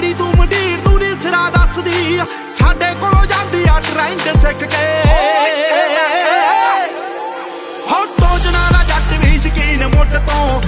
ਜਿਹੜੀ ਤੂੰ ਮੰਡੀਰ ਤੂੰ ਨਹੀਂ ਸਿਰਾ ਦੱਸਦੀ ਸਾਡੇ ਕੋਲੋਂ ਜਾਂਦੀ ਆ ਟ੍ਰੈਂਡ ਸਿੱਖ ਕੇ। ਹੋ ਸੋਚਣਾ ਦਾ ਜੱਟ ਵੀ ਸ਼ਕੀਨ ਮੁੱਢ ਤੋਂ